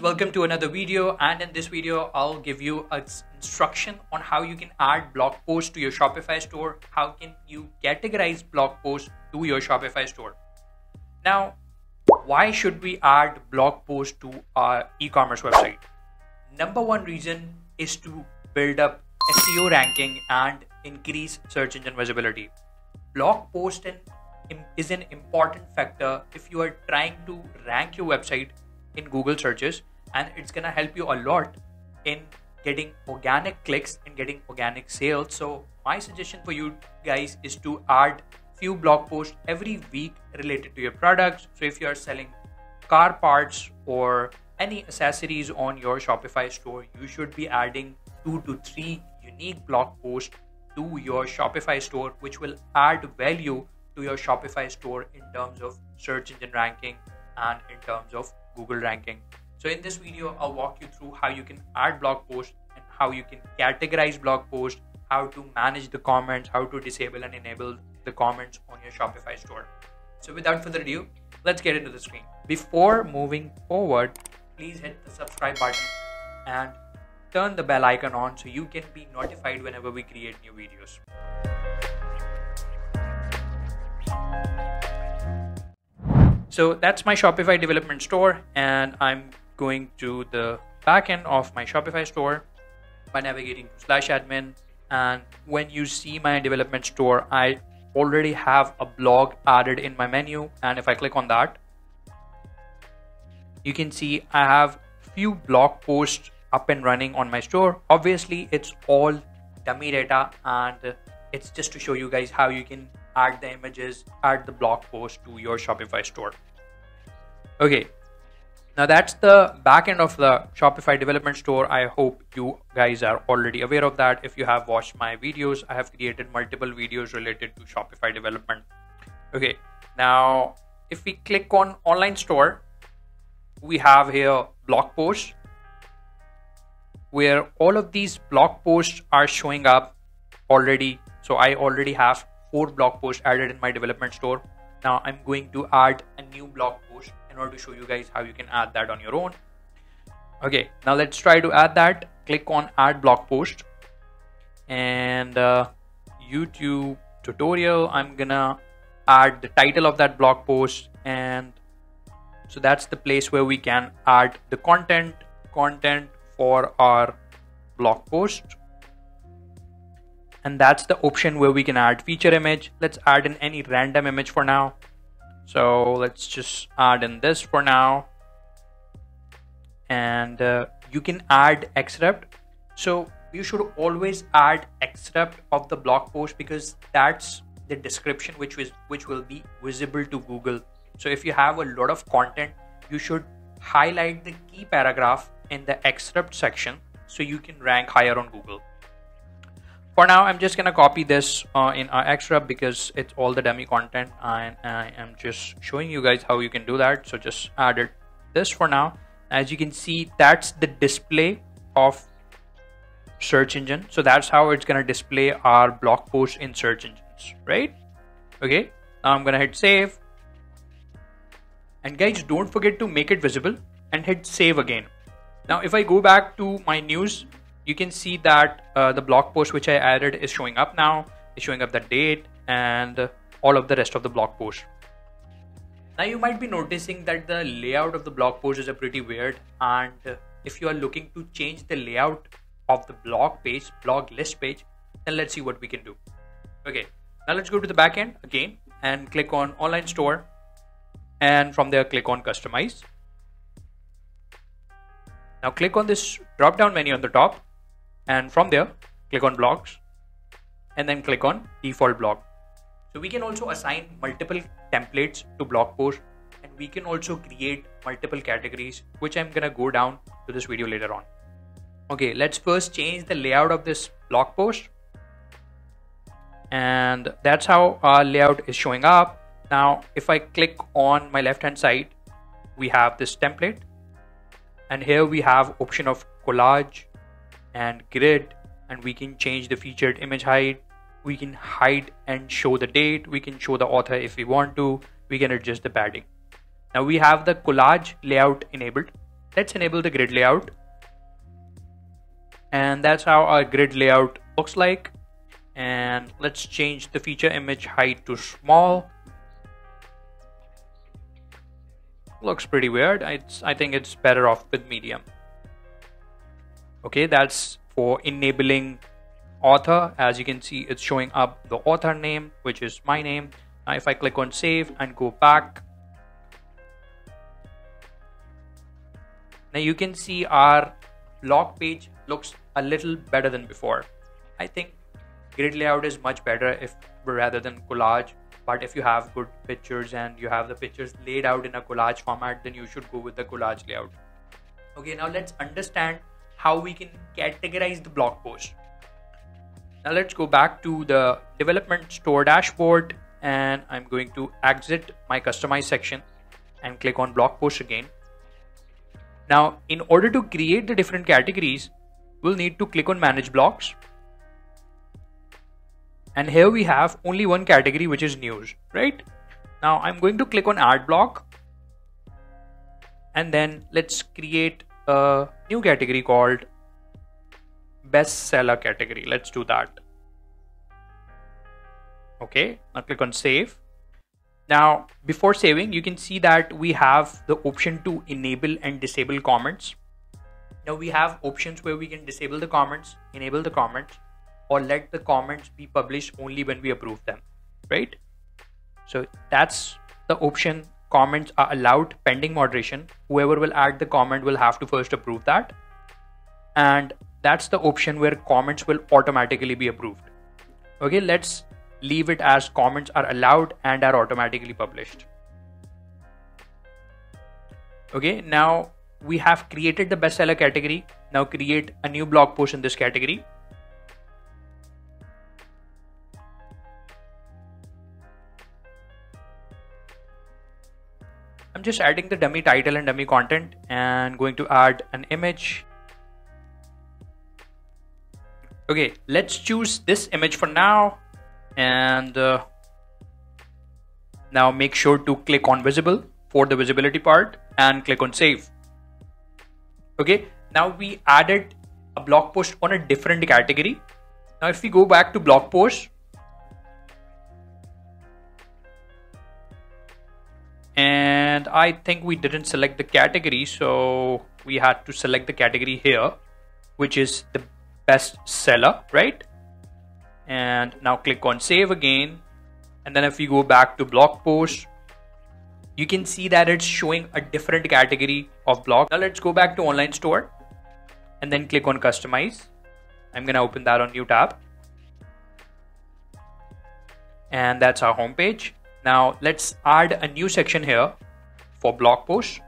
welcome to another video and in this video I'll give you an instruction on how you can add blog posts to your Shopify store. How can you categorize blog posts to your Shopify store? Now why should we add blog posts to our e-commerce website? Number one reason is to build up SEO ranking and increase search engine visibility. Blog post is an important factor if you are trying to rank your website in Google searches and it's gonna help you a lot in getting organic clicks and getting organic sales. So my suggestion for you guys is to add few blog posts every week related to your products. So if you are selling car parts or any accessories on your Shopify store, you should be adding two to three unique blog posts to your Shopify store, which will add value to your Shopify store in terms of search engine ranking and in terms of Google ranking. So in this video, I'll walk you through how you can add blog posts and how you can categorize blog posts, how to manage the comments, how to disable and enable the comments on your Shopify store. So without further ado, let's get into the screen. Before moving forward, please hit the subscribe button and turn the bell icon on so you can be notified whenever we create new videos. So that's my Shopify development store and I'm going to the backend of my Shopify store by navigating to slash admin. And when you see my development store, I already have a blog added in my menu. And if I click on that, you can see I have few blog posts up and running on my store. Obviously, it's all dummy data and it's just to show you guys how you can add the images, add the blog post to your Shopify store. Okay, now that's the backend of the Shopify development store. I hope you guys are already aware of that. If you have watched my videos, I have created multiple videos related to Shopify development. Okay, now if we click on online store, we have here blog posts where all of these blog posts are showing up already. So I already have four blog posts added in my development store. Now I'm going to add a new blog post in order to show you guys how you can add that on your own. Okay, now let's try to add that. Click on add blog post and uh, YouTube tutorial. I'm gonna add the title of that blog post and so that's the place where we can add the content content for our blog post and that's the option where we can add feature image let's add in any random image for now so let's just add in this for now. And uh, you can add excerpt so you should always add excerpt of the blog post because that's the description which was which will be visible to google. So if you have a lot of content you should highlight the key paragraph in the excerpt section so you can rank higher on google for now i'm just gonna copy this uh, in extra because it's all the dummy content and i am just showing you guys how you can do that. So just added this for now. As you can see that's the display of search engine. So that's how it's gonna display our blog post in search engines right? Okay now i'm gonna hit save. And guys don't forget to make it visible and hit save again. Now if i go back to my news you can see that uh, the blog post which I added is showing up now. It's showing up the date and all of the rest of the blog post. Now you might be noticing that the layout of the blog post is a pretty weird and if you are looking to change the layout of the blog page, blog list page, then let's see what we can do. Okay, now let's go to the backend again and click on online store and from there click on customize. Now click on this drop down menu on the top and from there click on blogs and then click on default blog. So we can also assign multiple templates to blog posts and we can also create multiple categories which i'm gonna go down to this video later on. Okay let's first change the layout of this blog post. And that's how our layout is showing up. Now if i click on my left hand side we have this template. And here we have option of collage and grid and we can change the featured image height. We can hide and show the date. We can show the author if we want to. We can adjust the padding. Now we have the collage layout enabled. Let's enable the grid layout. And that's how our grid layout looks like. And let's change the feature image height to small. Looks pretty weird. It's, I think it's better off with medium okay that's for enabling author. As you can see it's showing up the author name which is my name. Now if I click on save and go back now you can see our blog page looks a little better than before. I think grid layout is much better if rather than collage. But if you have good pictures and you have the pictures laid out in a collage format then you should go with the collage layout. Okay now let's understand how we can categorize the blog post now let's go back to the development store dashboard and I'm going to exit my customize section and click on blog post again. Now in order to create the different categories, we'll need to click on manage blogs. And here we have only one category which is news, right? Now I'm going to click on add blog and then let's create a new category called bestseller category. Let's do that. Okay, now click on save. Now, before saving, you can see that we have the option to enable and disable comments. Now we have options where we can disable the comments, enable the comments, or let the comments be published only when we approve them, right? So that's the option comments are allowed pending moderation. Whoever will add the comment will have to first approve that. And that's the option where comments will automatically be approved. Okay, let's leave it as comments are allowed and are automatically published. Okay, now we have created the bestseller category. Now create a new blog post in this category. I'm just adding the dummy title and dummy content and going to add an image. Okay let's choose this image for now and uh, now make sure to click on visible for the visibility part and click on save. Okay now we added a blog post on a different category. Now if we go back to blog post and I think we didn't select the category so we had to select the category here which is the best seller, right? And now click on save again. And then if you go back to blog post, you can see that it's showing a different category of blog. Now let's go back to online store and then click on customize. I'm to open that on new tab. And that's our homepage. Now let's add a new section here for blog post.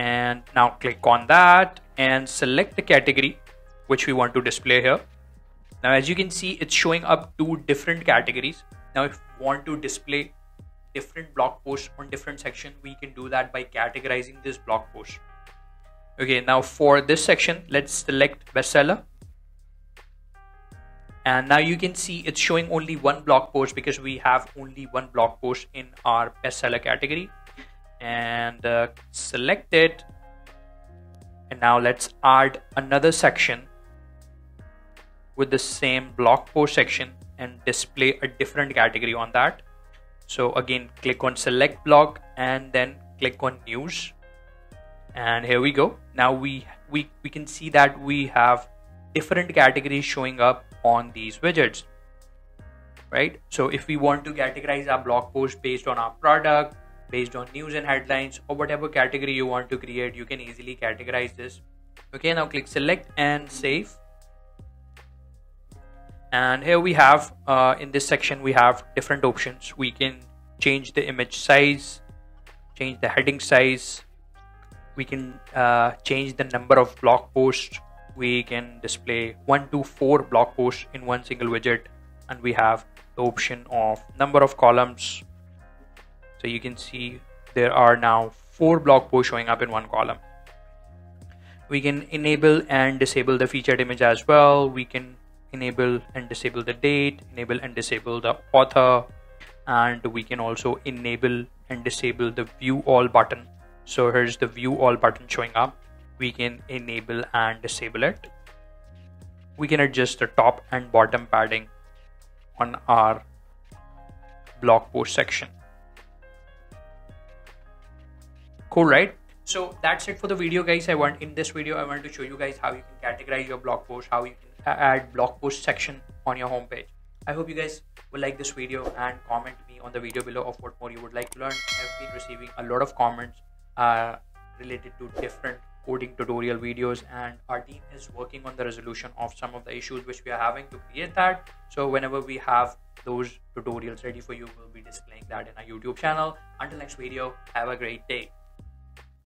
and now click on that and select the category which we want to display here. Now as you can see it's showing up two different categories. Now if we want to display different blog posts on different section we can do that by categorizing this blog post okay now for this section let's select bestseller and now you can see it's showing only one blog post because we have only one blog post in our bestseller category. And uh, select it. And now let's add another section with the same blog post section and display a different category on that. So again click on select blog and then click on news. And here we go. Now we we, we can see that we have different categories showing up on these widgets right? So if we want to categorize our blog post based on our product based on news and headlines or whatever category you want to create you can easily categorize this. Okay now click select and save. And here we have uh, in this section we have different options. We can change the image size change the heading size. We can uh, change the number of blog posts we can display one to four blog posts in one single widget and we have the option of number of columns. So you can see there are now four blog posts showing up in one column. We can enable and disable the featured image as well. We can enable and disable the date enable and disable the author and we can also enable and disable the view all button. So here's the view all button showing up we can enable and disable it. We can adjust the top and bottom padding on our blog post section. Cool right? So that's it for the video guys. I want in this video i want to show you guys how you can categorize your blog post how you can add blog post section on your homepage. I hope you guys will like this video and comment me on the video below of what more you would like to learn. I've been receiving a lot of comments uh, related to different coding tutorial videos and our team is working on the resolution of some of the issues which we are having to create that. So whenever we have those tutorials ready for you we'll be displaying that in our youtube channel. Until next video have a great day